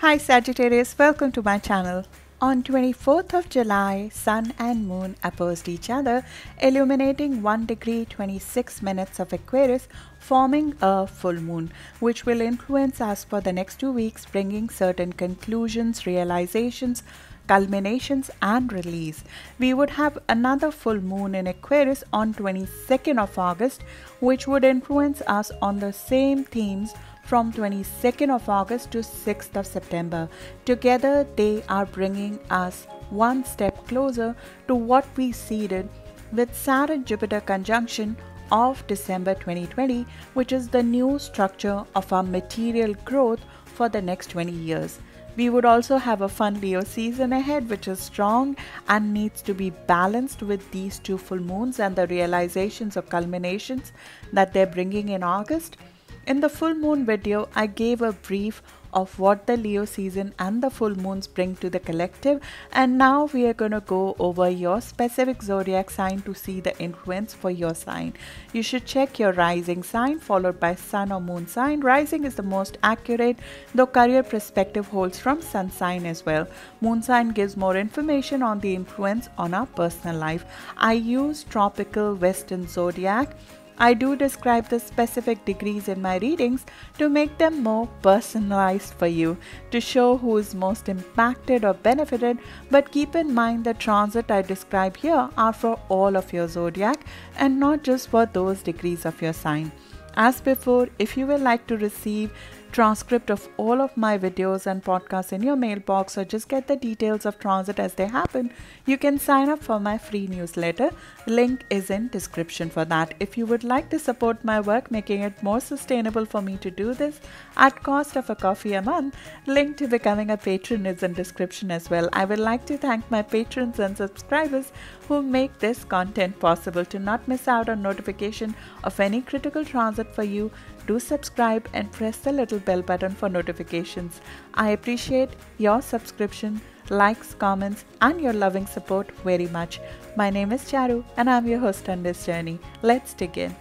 Hi Sagittarius, welcome to my channel. On 24th of July, Sun and Moon opposed each other, illuminating 1 degree 26 minutes of Aquarius, forming a full moon, which will influence us for the next two weeks, bringing certain conclusions, realizations, culminations and release. We would have another full moon in Aquarius on 22nd of August, which would influence us on the same themes from 22nd of August to 6th of September. Together, they are bringing us one step closer to what we seeded with Saturn Jupiter conjunction of December 2020, which is the new structure of our material growth for the next 20 years. We would also have a fun Leo season ahead, which is strong and needs to be balanced with these two full moons and the realizations of culminations that they're bringing in August. In the full moon video, I gave a brief of what the Leo season and the full moons bring to the collective. And now we are going to go over your specific zodiac sign to see the influence for your sign. You should check your rising sign followed by sun or moon sign. Rising is the most accurate, though career perspective holds from sun sign as well. Moon sign gives more information on the influence on our personal life. I use tropical western zodiac I do describe the specific degrees in my readings to make them more personalized for you, to show who is most impacted or benefited. But keep in mind the transit I describe here are for all of your zodiac and not just for those degrees of your sign. As before, if you would like to receive transcript of all of my videos and podcasts in your mailbox or just get the details of transit as they happen, you can sign up for my free newsletter. Link is in description for that. If you would like to support my work making it more sustainable for me to do this at cost of a coffee a month, link to becoming a patron is in description as well. I would like to thank my patrons and subscribers who make this content possible to not miss out on notification of any critical transit for you do subscribe and press the little bell button for notifications. I appreciate your subscription, likes, comments, and your loving support very much. My name is Charu, and I'm your host on this journey. Let's begin.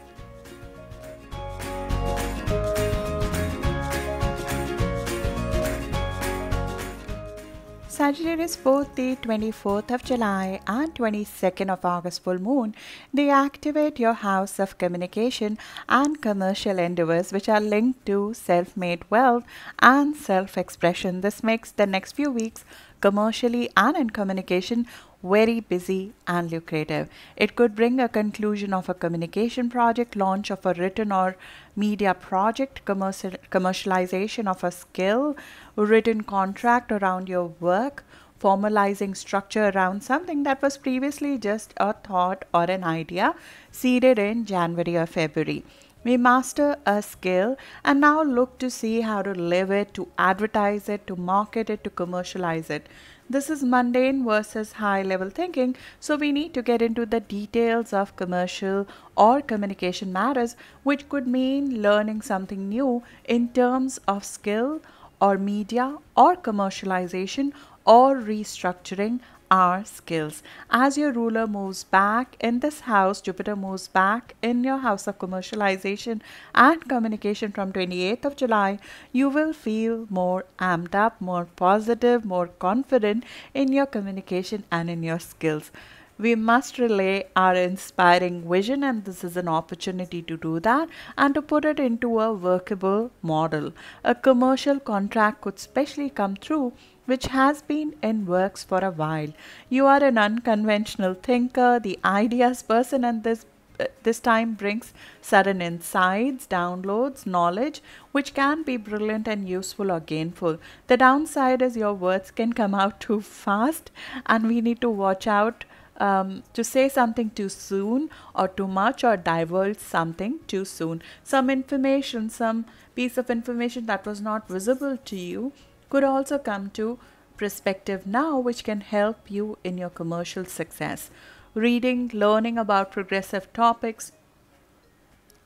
Sagittarius both the 24th of July and 22nd of August full moon, they activate your house of communication and commercial endeavors which are linked to self-made wealth and self-expression. This makes the next few weeks commercially and in communication very busy and lucrative. It could bring a conclusion of a communication project, launch of a written or media project, commercial, commercialization of a skill, written contract around your work, formalizing structure around something that was previously just a thought or an idea seeded in January or February. We master a skill and now look to see how to live it, to advertise it, to market it, to commercialize it. This is mundane versus high level thinking, so we need to get into the details of commercial or communication matters, which could mean learning something new in terms of skill or media or commercialization or restructuring our skills. As your ruler moves back in this house, Jupiter moves back in your house of commercialization and communication from 28th of July, you will feel more amped up, more positive, more confident in your communication and in your skills. We must relay our inspiring vision, and this is an opportunity to do that and to put it into a workable model. A commercial contract could specially come through which has been in works for a while. You are an unconventional thinker, the ideas person, and this uh, this time brings sudden insights, downloads, knowledge, which can be brilliant and useful or gainful. The downside is your words can come out too fast, and we need to watch out um, to say something too soon or too much or divulge something too soon. Some information, some piece of information that was not visible to you could also come to perspective now, which can help you in your commercial success. Reading, learning about progressive topics,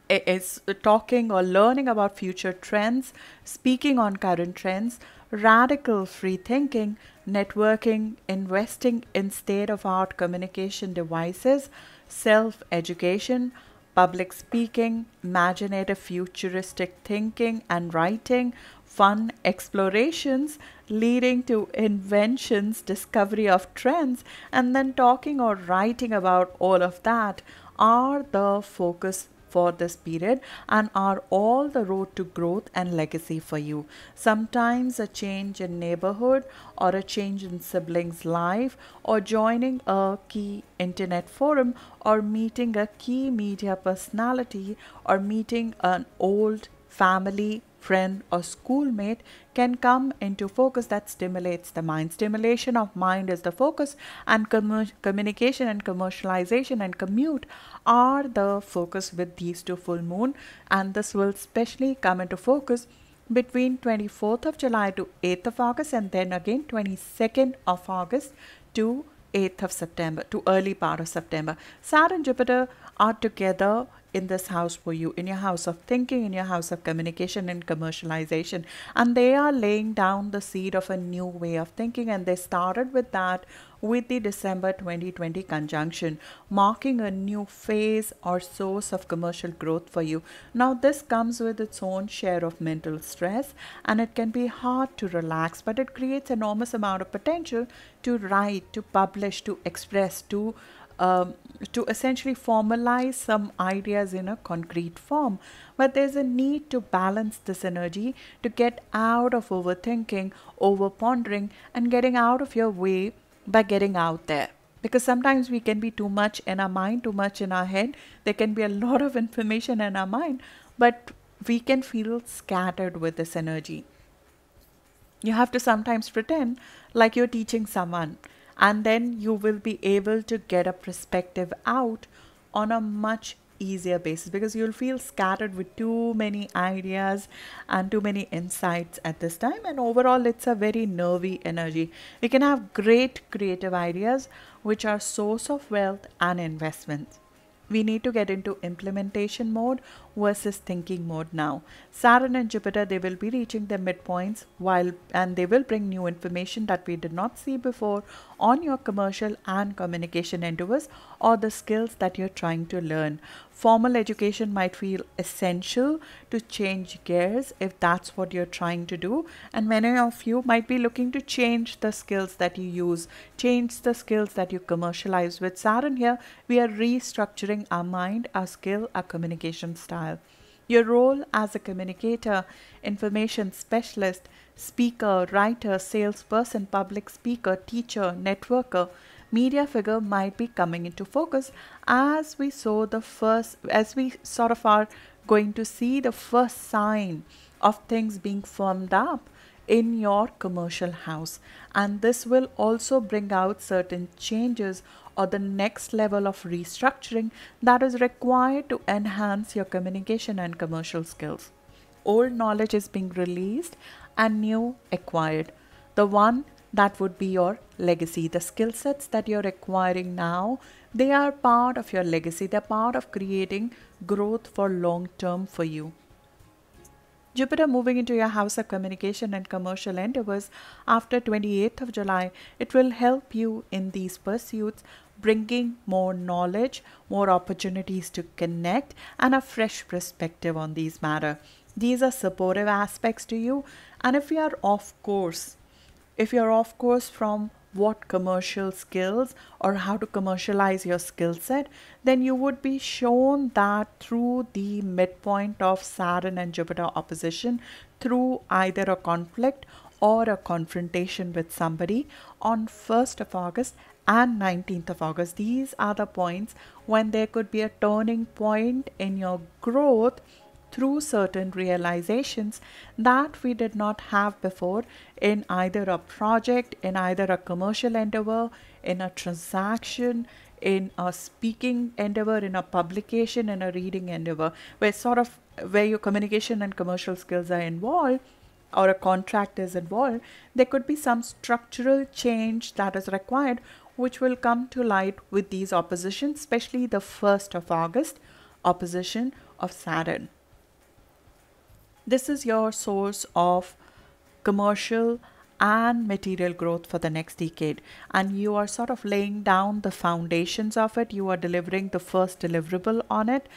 is talking or learning about future trends, speaking on current trends, radical free thinking, networking, investing in state of art communication devices, self education, public speaking, imaginative futuristic thinking and writing, fun explorations leading to inventions, discovery of trends, and then talking or writing about all of that are the focus for this period and are all the road to growth and legacy for you. Sometimes a change in neighborhood or a change in siblings' life or joining a key internet forum or meeting a key media personality or meeting an old family friend or schoolmate can come into focus that stimulates the mind. Stimulation of mind is the focus, and com- communication and commercialization and commute are the focus with these two full moon, and this will especially come into focus between 24th of July to 8th of August, and then again 22nd of August to 8th of September to early part of September. Saturn Jupiter are together in this house for you, in your house of thinking, in your house of communication and commercialization. And they are laying down the seed of a new way of thinking. And they started with that with the December 2020 conjunction, marking a new phase or source of commercial growth for you. Now, this comes with its own share of mental stress and it can be hard to relax, but it creates enormous amount of potential to write, to publish, to express, to um, to essentially formalize some ideas in a concrete form. But there's a need to balance this energy to get out of overthinking, over pondering, and getting out of your way by getting out there. Because sometimes we can be too much in our mind, too much in our head. There can be a lot of information in our mind, but we can feel scattered with this energy. You have to sometimes pretend like you're teaching someone and then you will be able to get a perspective out on a much easier basis because you'll feel scattered with too many ideas and too many insights at this time. And overall it's a very nervy energy. You can have great creative ideas which are source of wealth and investments. We need to get into implementation mode versus thinking mode now. Saturn and Jupiter, they will be reaching their midpoints while and they will bring new information that we did not see before on your commercial and communication endeavors or the skills that you're trying to learn. Formal education might feel essential to change gears if that's what you're trying to do. And many of you might be looking to change the skills that you use, change the skills that you commercialize. With Saturn here, we are restructuring our mind, our skill, our communication style. Your role as a communicator, information specialist, speaker, writer, salesperson, public speaker, teacher, networker, media figure might be coming into focus as we saw the first, as we sort of are going to see the first sign of things being firmed up in your commercial house. And this will also bring out certain changes or the next level of restructuring that is required to enhance your communication and commercial skills. Old knowledge is being released and new acquired. The one that would be your legacy. The skill sets that you're acquiring now, they are part of your legacy. They're part of creating growth for long term for you. Jupiter moving into your house of communication and commercial endeavors after 28th of July, it will help you in these pursuits, bringing more knowledge, more opportunities to connect, and a fresh perspective on these matter. These are supportive aspects to you, and if you are off course, if you're off course from what commercial skills or how to commercialize your skill set, then you would be shown that through the midpoint of Saturn and Jupiter opposition, through either a conflict or a confrontation with somebody on 1st of August and 19th of August. These are the points when there could be a turning point in your growth through certain realizations that we did not have before in either a project, in either a commercial endeavor, in a transaction, in a speaking endeavor, in a publication, in a reading endeavor, where sort of where your communication and commercial skills are involved or a contract is involved, there could be some structural change that is required, which will come to light with these oppositions, especially the 1st of August opposition of Saturn. This is your source of commercial and material growth for the next decade. And you are sort of laying down the foundations of it. You are delivering the first deliverable on it.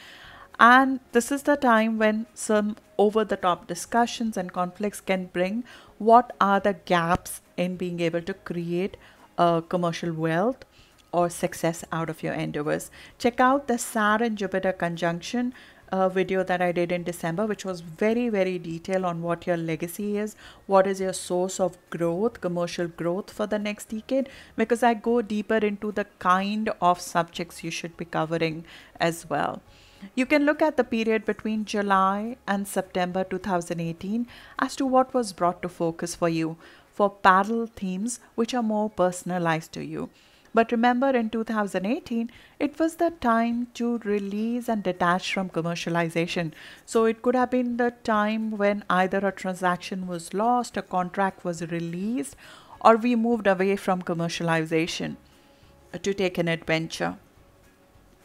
And this is the time when some over the top discussions and conflicts can bring what are the gaps in being able to create a commercial wealth or success out of your endeavors. Check out the Saturn Jupiter conjunction uh, video that I did in December, which was very, very detailed on what your legacy is, what is your source of growth, commercial growth for the next decade, because I go deeper into the kind of subjects you should be covering as well. You can look at the period between July and September 2018 as to what was brought to focus for you for parallel themes which are more personalized to you. But remember, in 2018, it was the time to release and detach from commercialization. So it could have been the time when either a transaction was lost, a contract was released, or we moved away from commercialization to take an adventure.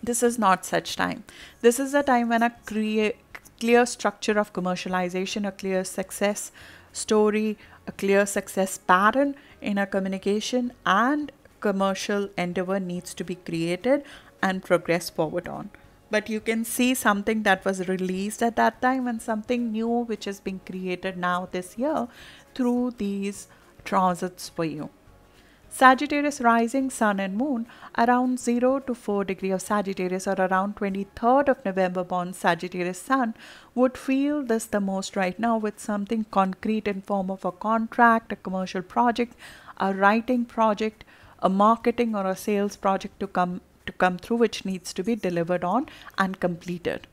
This is not such time. This is a time when a clear structure of commercialization, a clear success story, a clear success pattern in a communication and commercial endeavor needs to be created and progress forward on. But you can see something that was released at that time and something new which is being created now this year through these transits for you. Sagittarius rising sun and moon around 0 to 4 degree of Sagittarius or around 23rd of November born Sagittarius sun would feel this the most right now with something concrete in form of a contract, a commercial project, a writing project, a marketing or a sales project to come to come through which needs to be delivered on and completed.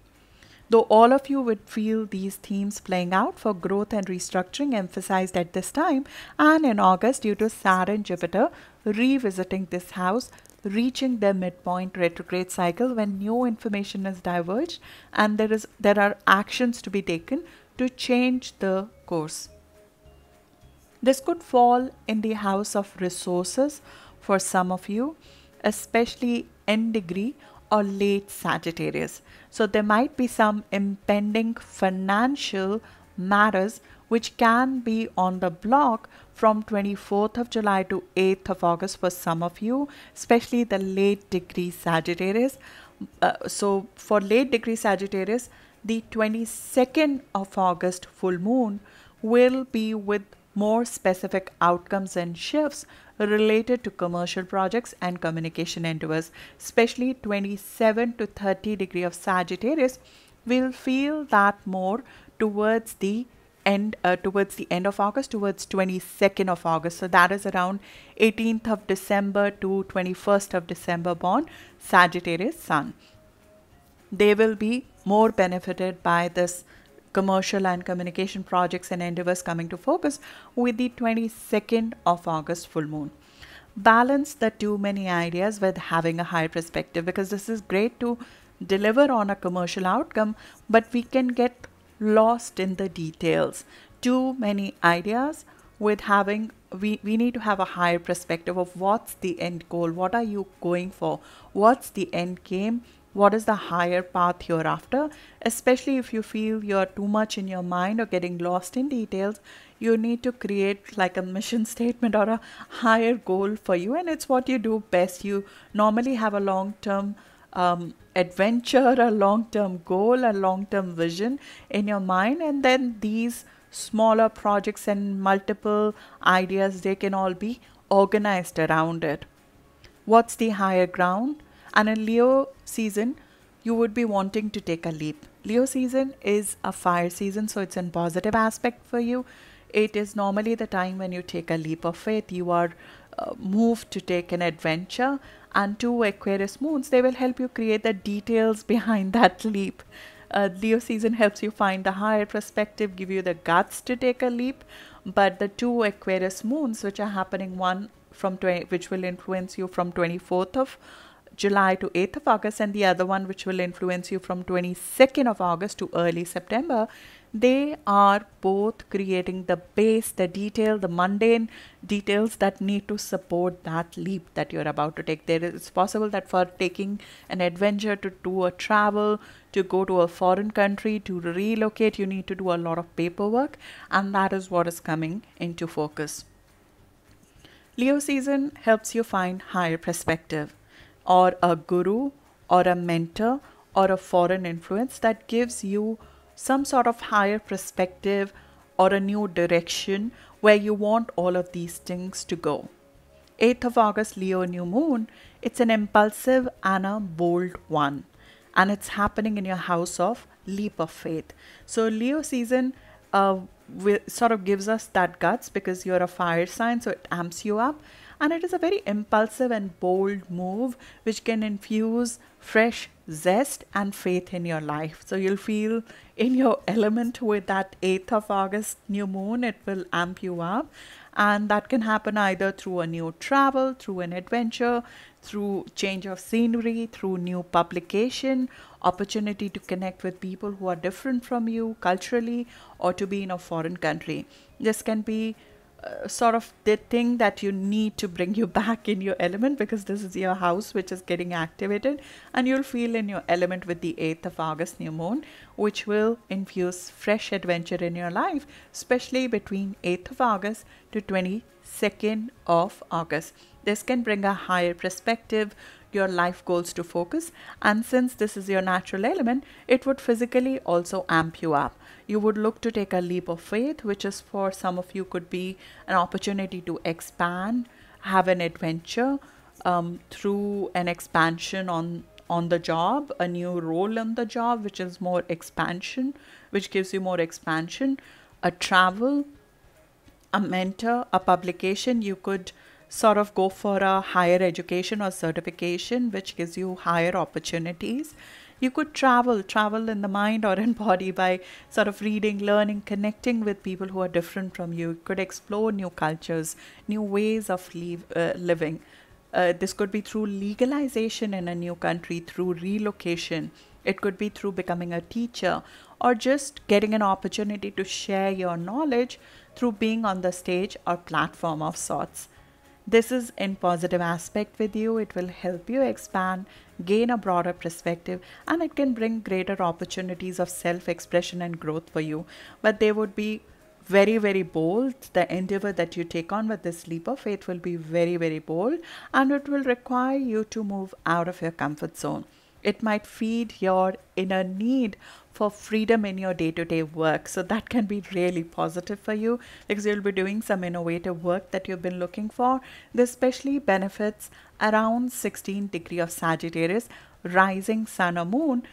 Though all of you would feel these themes playing out for growth and restructuring emphasized at this time, and in August, due to Saturn Jupiter revisiting this house, reaching their midpoint retrograde cycle when new information is diverged and there is there are actions to be taken to change the course. This could fall in the house of resources for some of you, especially n degree or late Sagittarius. So there might be some impending financial matters which can be on the block from 24th of July to 8th of August for some of you, especially the late degree Sagittarius. Uh, so for late degree Sagittarius, the 22nd of August full moon will be with more specific outcomes and shifts related to commercial projects and communication endeavors, especially 27 to 30 degree of Sagittarius, will feel that more towards the end uh, towards the end of August towards 22nd of August. So that is around 18th of December to 21st of December born Sagittarius sun. They will be more benefited by this commercial and communication projects and endeavors coming to focus with the 22nd of August full moon. Balance the too many ideas with having a high perspective because this is great to deliver on a commercial outcome, but we can get lost in the details. Too many ideas with having we, we need to have a higher perspective of what's the end goal, what are you going for, what's the end game what is the higher path hereafter especially if you feel you're too much in your mind or getting lost in details you need to create like a mission statement or a higher goal for you and it's what you do best. You normally have a long term um, adventure a long term goal a long term vision in your mind and then these smaller projects and multiple ideas they can all be organized around it. What's the higher ground and in Leo season, you would be wanting to take a leap. Leo season is a fire season, so it's in positive aspect for you. It is normally the time when you take a leap of faith. You are uh, moved to take an adventure, and two Aquarius moons they will help you create the details behind that leap. Uh, Leo season helps you find the higher perspective, give you the guts to take a leap. But the two Aquarius moons, which are happening one from 20, which will influence you from 24th of July to 8th of August and the other one which will influence you from 22nd of August to early September, they are both creating the base, the detail, the mundane details that need to support that leap that you're about to take. There is possible that for taking an adventure to do a travel, to go to a foreign country, to relocate, you need to do a lot of paperwork, and that is what is coming into focus. Leo season helps you find higher perspective or a guru or a mentor or a foreign influence that gives you some sort of higher perspective or a new direction where you want all of these things to go. 8th of August, Leo new moon, it's an impulsive and a bold one. And it's happening in your house of leap of faith. So, Leo season uh, sort of gives us that guts because you're a fire sign, so it amps you up. And it is a very impulsive and bold move which can infuse fresh zest and faith in your life. So you'll feel in your element with that 8th of August new moon, it will amp you up. And that can happen either through a new travel, through an adventure, through change of scenery, through new publication, opportunity to connect with people who are different from you culturally, or to be in a foreign country. This can be uh, sort of the thing that you need to bring you back in your element because this is your house which is getting activated and you'll feel in your element with the 8th of August new moon which will infuse fresh adventure in your life especially between 8th of August to 22nd of August. This can bring a higher perspective your life goals to focus and since this is your natural element it would physically also amp you up you would look to take a leap of faith which is for some of you could be an opportunity to expand have an adventure um, through an expansion on on the job a new role on the job which is more expansion which gives you more expansion a travel a mentor a publication you could sort of go for a higher education or certification, which gives you higher opportunities. You could travel, travel in the mind or in body by sort of reading, learning, connecting with people who are different from you. You could explore new cultures, new ways of leave, uh, living. Uh, this could be through legalization in a new country, through relocation. It could be through becoming a teacher or just getting an opportunity to share your knowledge through being on the stage or platform of sorts. This is in positive aspect with you. It will help you expand, gain a broader perspective, and it can bring greater opportunities of self-expression and growth for you. But they would be very, very bold. The endeavor that you take on with this leap of faith will be very, very bold, and it will require you to move out of your comfort zone. It might feed your inner need for freedom in your day to day work. So that can be really positive for you because you'll be doing some innovative work that you've been looking for. This especially benefits around 16 degree of Sagittarius, rising sun or moon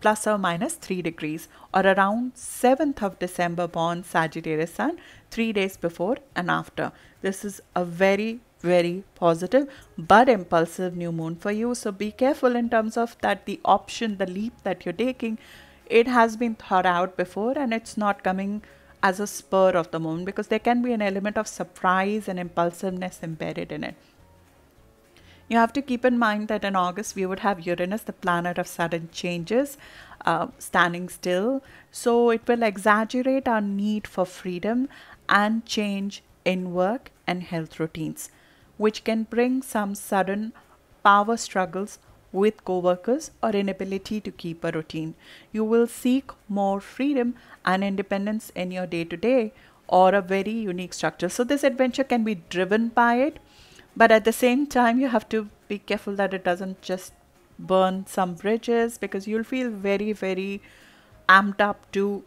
plus or minus 3 degrees or around 7th of December born Sagittarius sun 3 days before and after. This is a very very positive but impulsive new moon for you so be careful in terms of that the option the leap that you're taking it has been thought out before and it's not coming as a spur of the moment because there can be an element of surprise and impulsiveness embedded in it. You have to keep in mind that in August we would have Uranus, the planet of sudden changes, uh, standing still. So it will exaggerate our need for freedom and change in work and health routines, which can bring some sudden power struggles with coworkers or inability to keep a routine. You will seek more freedom and independence in your day to day or a very unique structure. So, this adventure can be driven by it, but at the same time, you have to be careful that it doesn't just burn some bridges because you'll feel very, very amped up to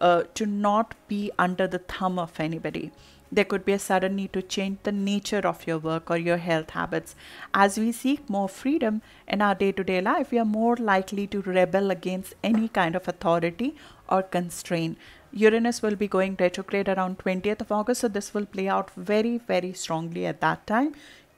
uh, to not be under the thumb of anybody. There could be a sudden need to change the nature of your work or your health habits. As we seek more freedom in our day to day life, we are more likely to rebel against any kind of authority or constraint. Uranus will be going retrograde around 20th of August, so this will play out very, very strongly at that time.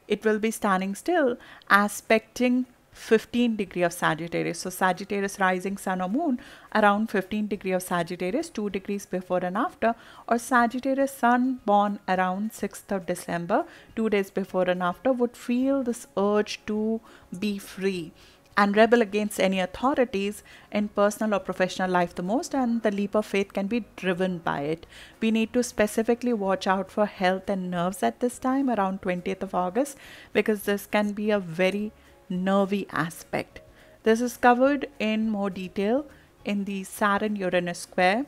It will be standing still, aspecting 15 degree of Sagittarius. So Sagittarius rising sun or moon around 15 degree of Sagittarius, 2 degrees before and after, or Sagittarius sun born around 6th of December, 2 days before and after, would feel this urge to be free and rebel against any authorities in personal or professional life the most and the leap of faith can be driven by it we need to specifically watch out for health and nerves at this time around 20th of august because this can be a very nervy aspect. This is covered in more detail in the Saturn Uranus square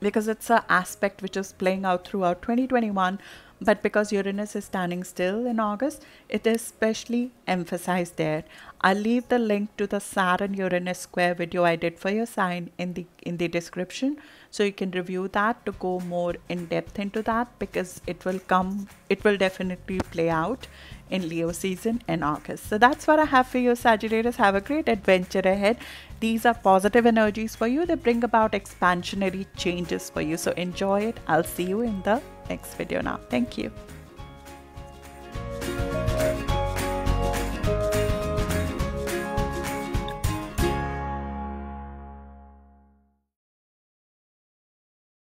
because it's an aspect which is playing out throughout 2021 but because Uranus is standing still in August, it is especially emphasized there. I'll leave the link to the Saturn Uranus square video I did for your sign in the in the description so you can review that to go more in depth into that because it will come it will definitely play out in Leo season in August. So that's what I have for you Sagittarius. Have a great adventure ahead. These are positive energies for you. They bring about expansionary changes for you. So enjoy it. I'll see you in the next video now. Thank you.